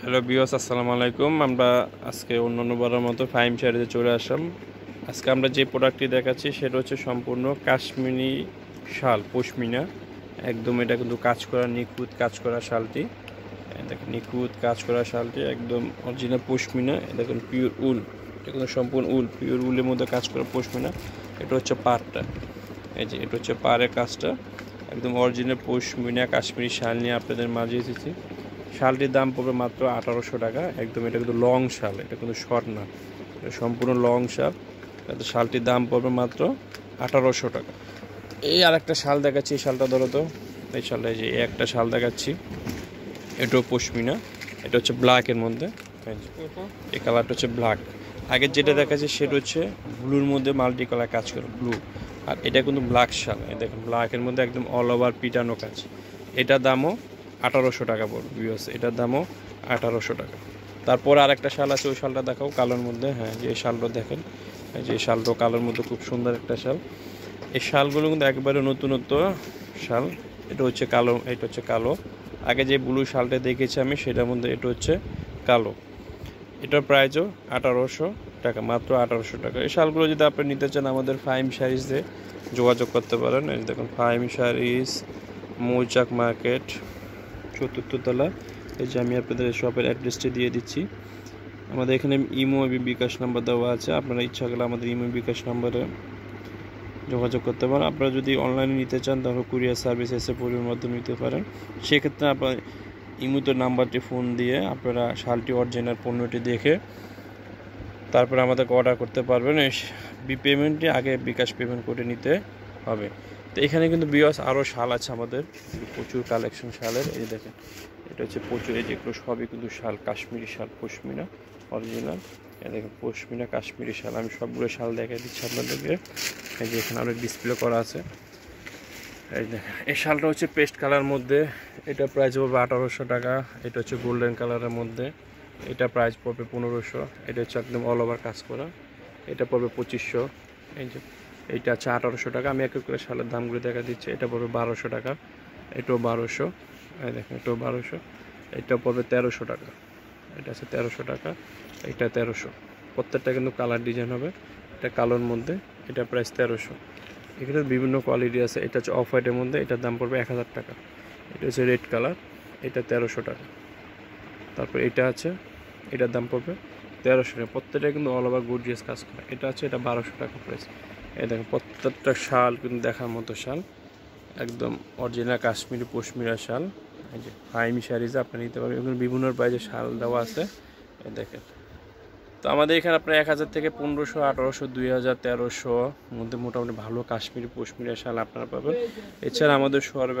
Hello বিওস আসসালামু আলাইকুম আমরা আজকে অন্য অন্যবারের মতো ফাইম শাড়িতে চলে আসলাম। আজকে আমরা যে প্রোডাক্টটি দেখাচ্ছি, সেটা হচ্ছে সম্পূর্ণ কাশ্মীরি শাল, পশমিনা। একদম এটা কিন্তু কাজ করা, নিখুঁত কাজ করা শালটি। দেখেন, নিখুঁত কাজ করা শালটি, একদম অরিজিনাল পশমিনা। দেখুন পিওর উল এটা কিন্তু সম্পূর্ণ উল পিওর উলের মধ্যে কাজ করা পশমিনা। এটা হচ্ছে পাড়টা। এই যে, এটা হচ্ছে পাড়ের কাজটা। একদম অরিজিনাল পশমিনা, কাশ্মীরি শাল নিয়ে আপনাদের মাঝে এসেছি। শালটির দাম পড়বে মাত্র আঠারোশো টাকা। একদম এটা কিন্তু লং শাল, এটা কিন্তু শর্ট না। এটা সম্পূর্ণ লং শাল। এটা শালটির দাম পড়বে মাত্র আঠারোশো টাকা। এই আর একটা শাল দেখাচ্ছি, এই শালটা ধরো তো। এই শালটা এই যে একটা শাল দেখাচ্ছি। এটাও পশমিনা, এটা হচ্ছে ব্ল্যাকের মধ্যে। এই কালারটা হচ্ছে ব্ল্যাক আগে যেটা দেখাচ্ছি সেটা হচ্ছে ব্লুর মধ্যে মাল্টি কালার কাজ করে ব্লু আর এটা কিন্তু ব্ল্যাক শাল। দেখুন ব্ল্যাকের মধ্যে একদম অল ওভার পিটানো কাজ। এটার দামও আঠারোশো টাকা পড়বে বিএস এটার দামও আঠারোশো টাকা। তারপর আর একটা শাল আছে, ওই শালটা দেখাও, কালোর মধ্যে। হ্যাঁ যে শালটা দেখেন যে শালটা কালোর মধ্যে খুব সুন্দর একটা শাল। এই শালগুলো কিন্তু একবারে নতুনত্ব শাল। এটা হচ্ছে কালো, এটা হচ্ছে কালো। আগে যে ব্লু শালটা দেখেছি আমি, সেটার মধ্যে এটা হচ্ছে কালো। এটার প্রাইসও আঠারোশো টাকা, মাত্র আঠারোশো টাকা। এই শালগুলো যদি আপনি নিতে চান আমাদের ফাইম শাড়িজে যোগাযোগ করতে পারেন। দেখুন, ফাইম শাড়িজ মৌচাক মার্কেট। চতুর্থ তলা এই যে আমি আপনাদের শপের অ্যাড্রেসটি দিয়ে দিচ্ছি। আমাদের এখানে ইমো এবং বিকাশ নাম্বার দেওয়া আছে। আপনারা ইচ্ছা করলে আমাদের ইমো বিকাশ নাম্বারে যোগাযোগ করতে পারেন। আপনারা যদি অনলাইনে নিতে চান, তাহলে কুরিয়ার সার্ভিস এসে পরিমাণ মাধ্যমে নিতে পারেন। সেক্ষেত্রে আপনার ইমুতে নাম্বারটি ফোন দিয়ে আপনারা শালটি অরিজিনাল পণ্যটি দেখে তারপরে আমাদেরকে অর্ডার করতে পারবেন। বি পেমেন্টটি আগে বিকাশ পেমেন্ট করে নিতে হবে। তো এখানে কিন্তু বিয়াস আরও শাল আছে আমাদের। প্রচুর কালেকশন শালের। এই দেখেন, এটা হচ্ছে প্রচুর, এই যেগুলো সবই কিন্তু শাল, কাশ্মীরি শাল, পশমিনা অরিজিনাল এই দেখেন, পশমিনা, কাশ্মীরি শাল। আমি সবগুলো শাল দেখাই দিচ্ছি আপনাদেরকে। এই যে এখানে অনেক ডিসপ্লে করা আছে। এই দেখেন এই শালটা হচ্ছে পেস্ট কালার মধ্যে। এটা প্রাইস পড়বে আঠারোশো টাকা। এটা হচ্ছে গোল্ডেন কালারের মধ্যে। এটা প্রাইস পড়বে পনেরোশো। এটা হচ্ছে একদম অল ওভার কাজ করা। এটা পড়বে পঁচিশশো। এই যে এইটা আছে আঠারোশো টাকা। আমি এক এক করে শালের দামগুলো দেখা দিচ্ছি। এটা পড়বে বারোশো টাকা। এটাও বারোশো। দেখেন, এটাও বারোশো। এটা পড়বে তেরোশো টাকা। এটা আছে তেরোশো টাকা। এটা তেরোশো। প্রত্যেকটা কিন্তু কালার ডিজাইন হবে। এটা কালোর মধ্যে। এটা প্রাইস তেরোশো। এখানে বিভিন্ন কোয়ালিটি আছে। এটা হচ্ছে অফ হোয়াইটের মধ্যে। এটার দাম পড়বে এক হাজার টাকা। এটা হচ্ছে রেড কালার। এটা তেরোশো টাকা। তারপর এটা আছে। এটার দাম পড়বে তেরোশো টাকা। প্রত্যেকটা কিন্তু অল ওভার গুডিয়াস কাজ করে। এটা আছে এটা বারোশো টাকা প্রাইস এই দেখেন, প্রত্যেকটা শাল কিন্তু দেখার মতো শাল। একদম অরিজিনাল কাশ্মীরি পশমিরা শাল। এই যে হাইমি শাড়িজে আপনি নিতে পারবেন। এগুলো বিভিন্ন প্রাইজে শাল দেওয়া আছে। এই দেখেন। তো আমাদের এখানে আপনার এক হাজার থেকে পনেরোশো, আঠারোশো, দুই হাজার, তেরোশো মধ্যে মোটামুটি ভালো কাশ্মীরি পশমিরা শাল আপনারা পাবেন। এছাড়া আমাদের শহরে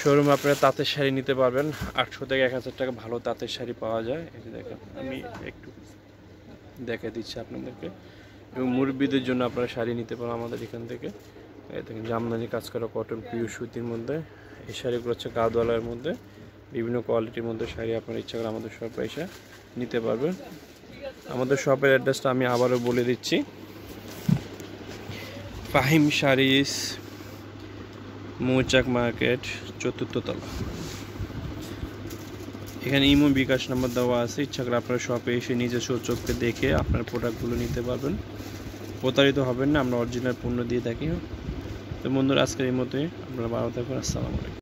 শোরুমে আপনারা তাঁতের শাড়ি নিতে পারবেন। আটশো থেকে এক হাজার টাকা ভালো তাঁতের শাড়ি পাওয়া যায়। এই দেখেন, আমি একটু দেখে দিচ্ছি আপনাদেরকে। এবং মুরব্বীদের জন্য আপনারা শাড়ি নিতে পারেন আমাদের এখান থেকে। জামদানি কাজ করা কটন পিওর সুতির মধ্যে। এই শাড়িগুলো হচ্ছে কাদওয়ালার মধ্যে। বিভিন্ন কোয়ালিটির মধ্যে শাড়ি আপনার ইচ্ছা করে আমাদের শপে এসে নিতে পারবেন। আমাদের শপের অ্যাড্রেসটা আমি আবারও বলে দিচ্ছি। ফাহিম শাড়িস মৌচাক মার্কেট চতুর্থ তলা। এখানে ইমো বিকাশ নাম্বার দেওয়া আছে। ইচ্ছা করে আপনার শপে এসে নিজস্ব চোখকে দেখে আপনার প্রোডাক্টগুলো নিতে পারবেন। প্রতারিত হবেন না, আমরা অরিজিনাল পণ্য দিয়ে থাকি। তো বন্ধুরা, আজকের এই মতোই। আপনারা ভালো থাকবেন আসসালামু আলাইকুম।